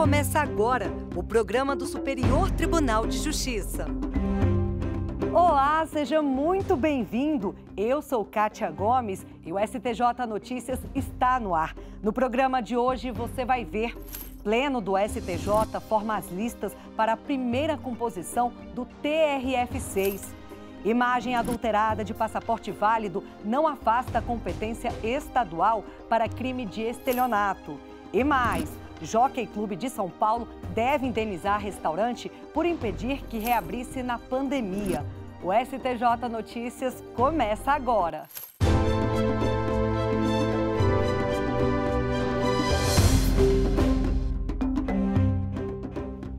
Começa agora o programa do Superior Tribunal de Justiça. Olá, seja muito bem-vindo. Eu sou Kátia Gomes e o STJ Notícias está no ar. No programa de hoje você vai ver Pleno do STJ forma as listas para a primeira composição do TRF6. Imagem adulterada de passaporte válido não afasta a competência estadual para crime de estelionato. E mais, Jockey Clube de São Paulo deve indenizar restaurante por impedir que reabrisse na pandemia. O STJ Notícias começa agora.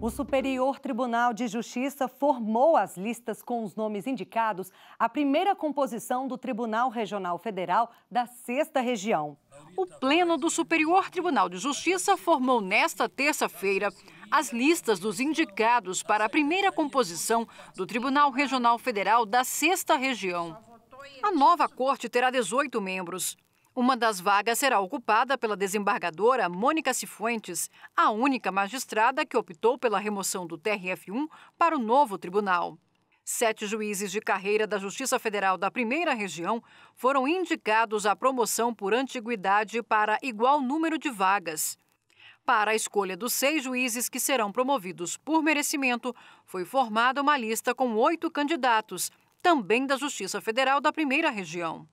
O Superior Tribunal de Justiça formou as listas com os nomes indicados à primeira composição do Tribunal Regional Federal da Sexta Região. O Pleno do Superior Tribunal de Justiça formou nesta terça-feira as listas dos indicados para a primeira composição do Tribunal Regional Federal da Sexta Região. A nova corte terá 18 membros. Uma das vagas será ocupada pela desembargadora Mônica Cifuentes, a única magistrada que optou pela remoção do TRF1 para o novo tribunal. Sete juízes de carreira da Justiça Federal da Primeira Região foram indicados à promoção por antiguidade para igual número de vagas. Para a escolha dos seis juízes que serão promovidos por merecimento, foi formada uma lista com oito candidatos, também da Justiça Federal da Primeira Região.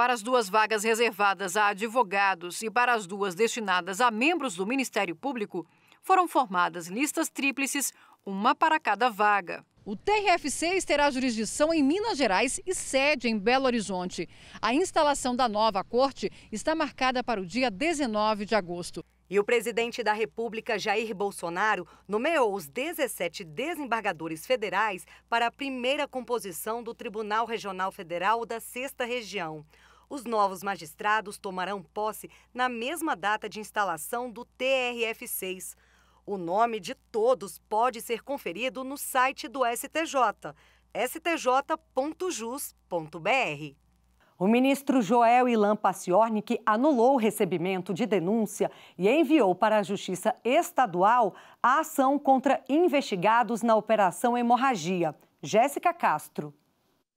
Para as duas vagas reservadas a advogados e para as duas destinadas a membros do Ministério Público, foram formadas listas tríplices, uma para cada vaga. O TRF6 terá jurisdição em Minas Gerais e sede em Belo Horizonte. A instalação da nova corte está marcada para o dia 19 de agosto. E o presidente da República, Jair Bolsonaro, nomeou os 17 desembargadores federais para a primeira composição do Tribunal Regional Federal da Sexta Região. Os novos magistrados tomarão posse na mesma data de instalação do TRF6. O nome de todos pode ser conferido no site do STJ, stj.jus.br. O ministro Joel Ilan Paciornik anulou o recebimento de denúncia e enviou para a Justiça Estadual a ação contra investigados na Operação Hemorragia. Jéssica Castro.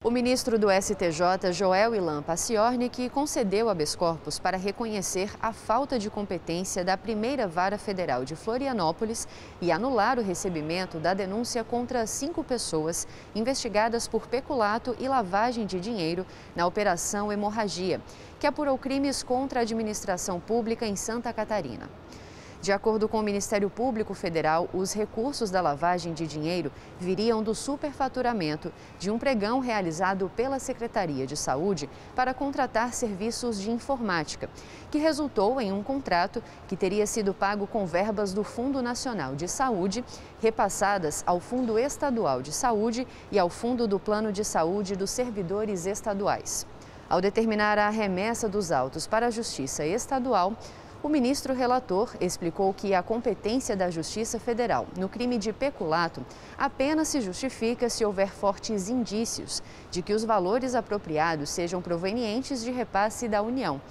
O ministro do STJ, Joel Ilan Paciornik, concedeu habeas corpus para reconhecer a falta de competência da primeira vara federal de Florianópolis e anular o recebimento da denúncia contra cinco pessoas investigadas por peculato e lavagem de dinheiro na Operação Hemorragia, que apurou crimes contra a administração pública em Santa Catarina. De acordo com o Ministério Público Federal, os recursos da lavagem de dinheiro viriam do superfaturamento de um pregão realizado pela Secretaria de Saúde para contratar serviços de informática, que resultou em um contrato que teria sido pago com verbas do Fundo Nacional de Saúde, repassadas ao Fundo Estadual de Saúde e ao Fundo do Plano de Saúde dos Servidores Estaduais. Ao determinar a remessa dos autos para a Justiça Estadual, o ministro relator explicou que a competência da Justiça Federal no crime de peculato apenas se justifica se houver fortes indícios de que os valores apropriados sejam provenientes de repasse da União.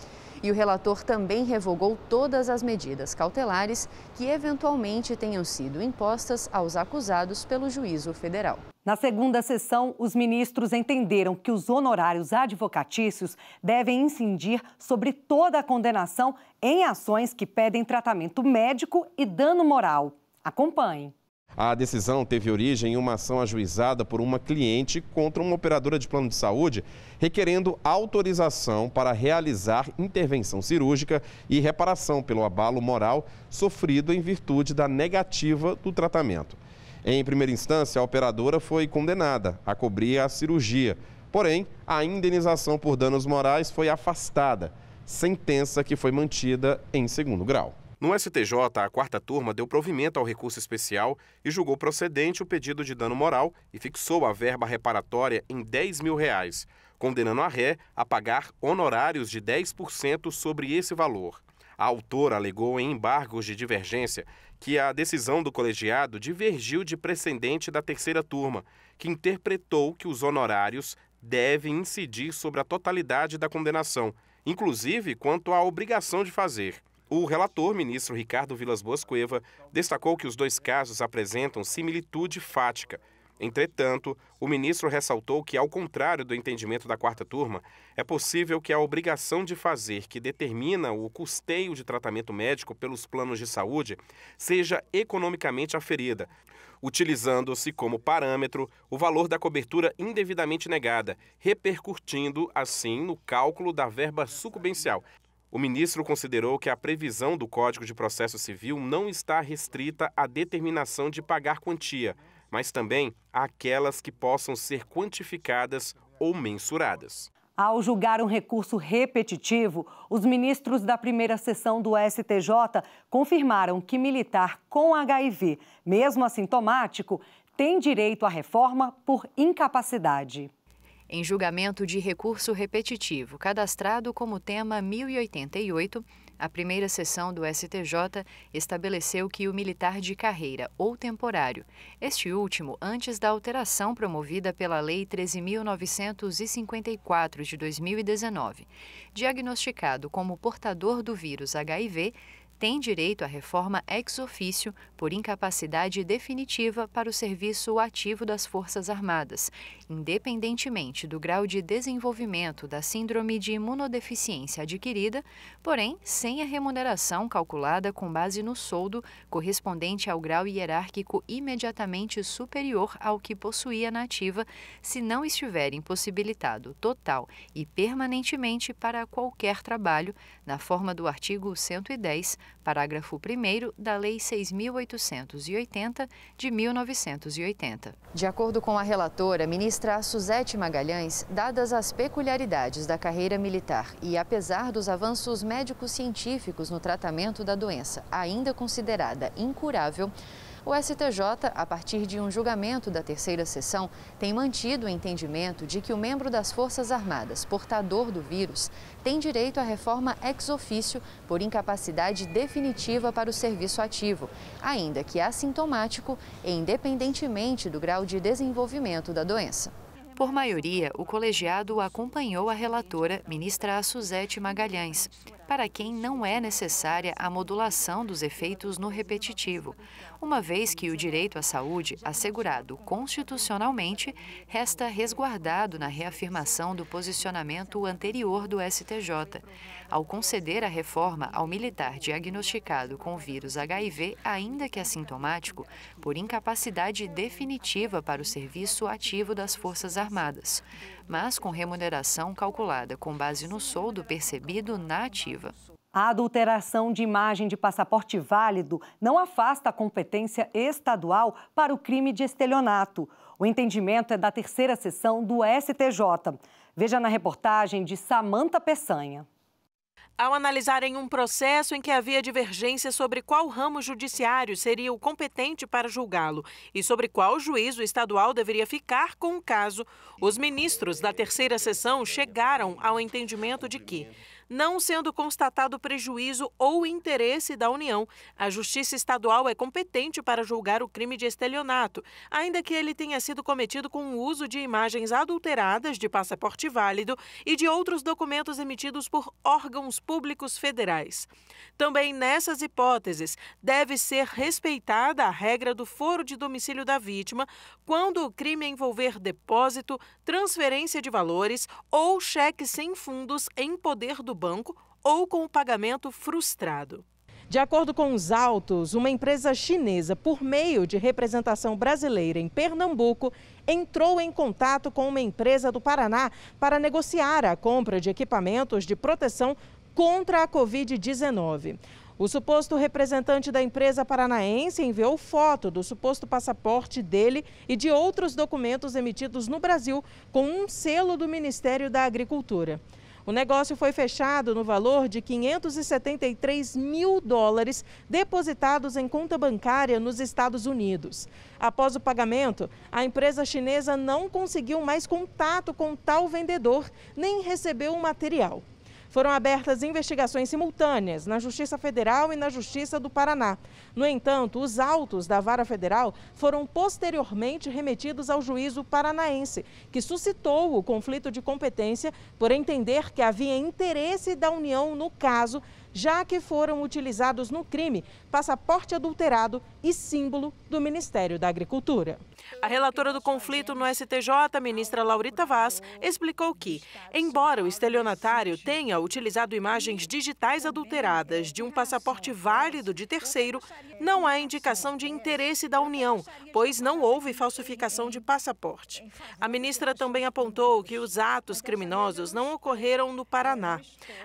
E o relator também revogou todas as medidas cautelares que eventualmente tenham sido impostas aos acusados pelo juízo federal. Na segunda sessão, os ministros entenderam que os honorários advocatícios devem incidir sobre toda a condenação em ações que pedem tratamento médico e dano moral. Acompanhe. A decisão teve origem em uma ação ajuizada por uma cliente contra uma operadora de plano de saúde, requerendo autorização para realizar intervenção cirúrgica e reparação pelo abalo moral sofrido em virtude da negativa do tratamento. Em primeira instância, a operadora foi condenada a cobrir a cirurgia. Porém, a indenização por danos morais foi afastada, sentença que foi mantida em segundo grau. No STJ, a quarta turma deu provimento ao recurso especial e julgou procedente o pedido de dano moral e fixou a verba reparatória em 10 mil reais, condenando a ré a pagar honorários de 10% sobre esse valor. A autora alegou em embargos de divergência que a decisão do colegiado divergiu de precedente da terceira turma, que interpretou que os honorários devem incidir sobre a totalidade da condenação, inclusive quanto à obrigação de fazer. O relator, ministro Ricardo Vilas Boas Cueva, destacou que os dois casos apresentam similitude fática. Entretanto, o ministro ressaltou que, ao contrário do entendimento da quarta turma, é possível que a obrigação de fazer, que determina o custeio de tratamento médico pelos planos de saúde, seja economicamente aferida, utilizando-se como parâmetro o valor da cobertura indevidamente negada, repercutindo, assim, no cálculo da verba sucumbencial, o ministro considerou que a previsão do Código de Processo Civil não está restrita à determinação de pagar quantia, mas também àquelas que possam ser quantificadas ou mensuradas. Ao julgar um recurso repetitivo, os ministros da primeira sessão do STJ confirmaram que militar com HIV, mesmo assintomático, tem direito à reforma por incapacidade em julgamento de recurso repetitivo, cadastrado como tema 1088, a primeira sessão do STJ estabeleceu que o militar de carreira ou temporário, este último antes da alteração promovida pela Lei 13.954 de 2019, diagnosticado como portador do vírus HIV, tem direito à reforma ex officio por incapacidade definitiva para o serviço ativo das Forças Armadas, independentemente do grau de desenvolvimento da síndrome de imunodeficiência adquirida, porém sem a remuneração calculada com base no soldo correspondente ao grau hierárquico imediatamente superior ao que possuía na ativa, se não estiver impossibilitado total e permanentemente para qualquer trabalho, na forma do artigo 110 parágrafo 1 da Lei 6.880 de 1980. De acordo com a relatora, ministra Suzete Magalhães, dadas as peculiaridades da carreira militar e apesar dos avanços médicos científicos no tratamento da doença, ainda considerada incurável, o STJ, a partir de um julgamento da terceira sessão, tem mantido o entendimento de que o membro das Forças Armadas portador do vírus tem direito à reforma ex ofício por incapacidade definitiva para o serviço ativo, ainda que assintomático e independentemente do grau de desenvolvimento da doença. Por maioria, o colegiado acompanhou a relatora, ministra Suzete Magalhães, para quem não é necessária a modulação dos efeitos no repetitivo, uma vez que o direito à saúde, assegurado constitucionalmente, resta resguardado na reafirmação do posicionamento anterior do STJ, ao conceder a reforma ao militar diagnosticado com vírus HIV, ainda que assintomático, por incapacidade definitiva para o serviço ativo das Forças Armadas, mas com remuneração calculada com base no soldo percebido na ativa. A adulteração de imagem de passaporte válido não afasta a competência estadual para o crime de estelionato. O entendimento é da terceira sessão do STJ. Veja na reportagem de Samanta Peçanha. Ao analisarem um processo em que havia divergência sobre qual ramo judiciário seria o competente para julgá-lo e sobre qual juízo estadual deveria ficar com o caso, os ministros da terceira sessão chegaram ao entendimento de que não sendo constatado prejuízo ou interesse da União. A Justiça Estadual é competente para julgar o crime de estelionato, ainda que ele tenha sido cometido com o uso de imagens adulteradas de passaporte válido e de outros documentos emitidos por órgãos públicos federais. Também nessas hipóteses, deve ser respeitada a regra do foro de domicílio da vítima quando o crime envolver depósito, transferência de valores ou cheque sem fundos em poder do banco ou com o pagamento frustrado. De acordo com os autos, uma empresa chinesa, por meio de representação brasileira em Pernambuco, entrou em contato com uma empresa do Paraná para negociar a compra de equipamentos de proteção contra a Covid-19. O suposto representante da empresa paranaense enviou foto do suposto passaporte dele e de outros documentos emitidos no Brasil com um selo do Ministério da Agricultura. O negócio foi fechado no valor de 573 mil dólares depositados em conta bancária nos Estados Unidos. Após o pagamento, a empresa chinesa não conseguiu mais contato com tal vendedor nem recebeu o material. Foram abertas investigações simultâneas na Justiça Federal e na Justiça do Paraná. No entanto, os autos da Vara Federal foram posteriormente remetidos ao juízo paranaense, que suscitou o conflito de competência por entender que havia interesse da União no caso já que foram utilizados no crime passaporte adulterado e símbolo do Ministério da Agricultura. A relatora do conflito no STJ, ministra Laurita Vaz, explicou que, embora o estelionatário tenha utilizado imagens digitais adulteradas de um passaporte válido de terceiro, não há indicação de interesse da União, pois não houve falsificação de passaporte. A ministra também apontou que os atos criminosos não ocorreram no Paraná.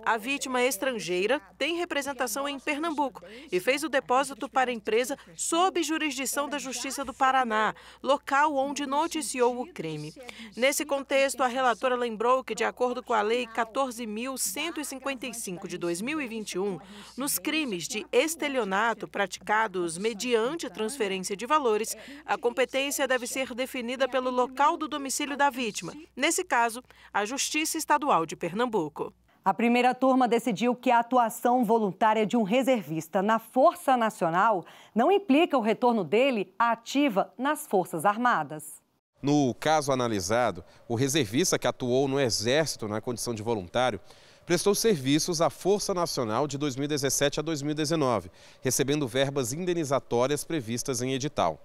A vítima estrangeira tem representação em Pernambuco e fez o depósito para a empresa sob jurisdição da Justiça do Paraná, local onde noticiou o crime. Nesse contexto, a relatora lembrou que, de acordo com a Lei 14.155 de 2021, nos crimes de estelionato praticados mediante transferência de valores, a competência deve ser definida pelo local do domicílio da vítima, nesse caso, a Justiça Estadual de Pernambuco. A primeira turma decidiu que a atuação voluntária de um reservista na Força Nacional não implica o retorno dele à ativa nas Forças Armadas. No caso analisado, o reservista que atuou no Exército na condição de voluntário prestou serviços à Força Nacional de 2017 a 2019, recebendo verbas indenizatórias previstas em edital.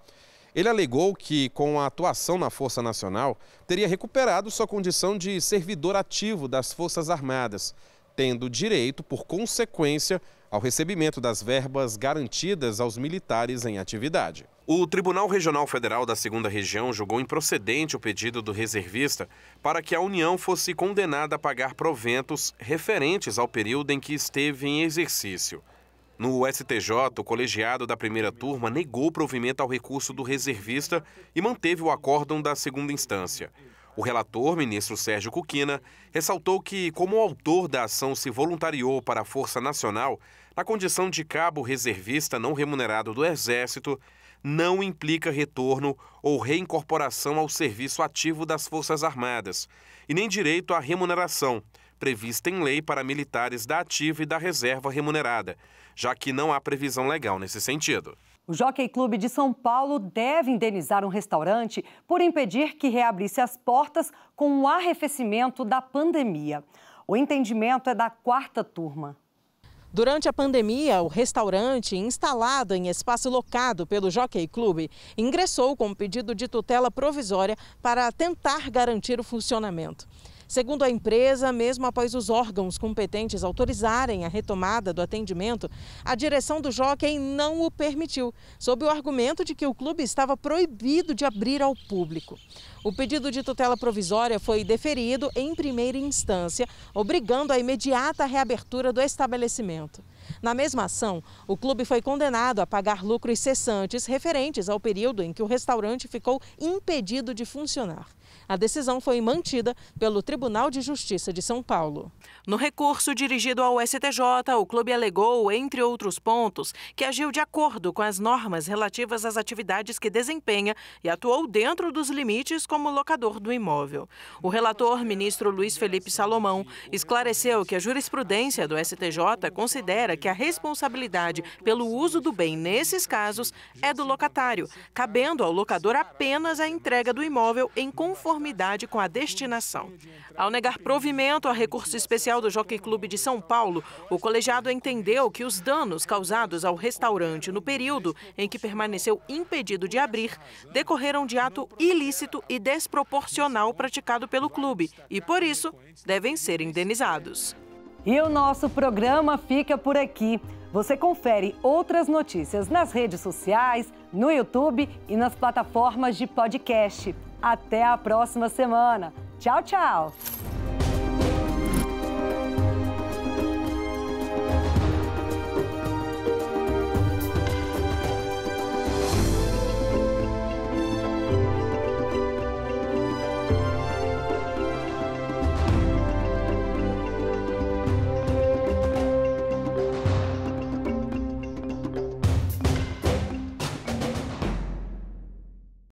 Ele alegou que, com a atuação na Força Nacional, teria recuperado sua condição de servidor ativo das Forças Armadas, tendo direito, por consequência, ao recebimento das verbas garantidas aos militares em atividade. O Tribunal Regional Federal da Segunda Região julgou improcedente o pedido do reservista para que a União fosse condenada a pagar proventos referentes ao período em que esteve em exercício. No STJ, o colegiado da primeira turma negou provimento ao recurso do reservista e manteve o acórdão da segunda instância. O relator, ministro Sérgio Cuquina, ressaltou que, como o autor da ação se voluntariou para a Força Nacional, na condição de cabo reservista não remunerado do Exército, não implica retorno ou reincorporação ao serviço ativo das Forças Armadas, e nem direito à remuneração, prevista em lei para militares da ativa e da reserva remunerada, já que não há previsão legal nesse sentido. O Jockey Clube de São Paulo deve indenizar um restaurante por impedir que reabrisse as portas com o arrefecimento da pandemia. O entendimento é da quarta turma. Durante a pandemia, o restaurante, instalado em espaço locado pelo Jockey Clube, ingressou com pedido de tutela provisória para tentar garantir o funcionamento. Segundo a empresa, mesmo após os órgãos competentes autorizarem a retomada do atendimento, a direção do Jockey não o permitiu, sob o argumento de que o clube estava proibido de abrir ao público. O pedido de tutela provisória foi deferido em primeira instância, obrigando a imediata reabertura do estabelecimento. Na mesma ação, o clube foi condenado a pagar lucros cessantes referentes ao período em que o restaurante ficou impedido de funcionar. A decisão foi mantida pelo Tribunal de Justiça de São Paulo. No recurso dirigido ao STJ, o clube alegou, entre outros pontos, que agiu de acordo com as normas relativas às atividades que desempenha e atuou dentro dos limites como locador do imóvel. O relator, ministro Luiz Felipe Salomão, esclareceu que a jurisprudência do STJ considera que a responsabilidade pelo uso do bem nesses casos é do locatário, cabendo ao locador apenas a entrega do imóvel em conformidade conformidade com a destinação. Ao negar provimento a recurso especial do Jockey Clube de São Paulo, o colegiado entendeu que os danos causados ao restaurante no período em que permaneceu impedido de abrir decorreram de ato ilícito e desproporcional praticado pelo clube e, por isso, devem ser indenizados. E o nosso programa fica por aqui. Você confere outras notícias nas redes sociais, no YouTube e nas plataformas de podcast. Até a próxima semana. Tchau, tchau!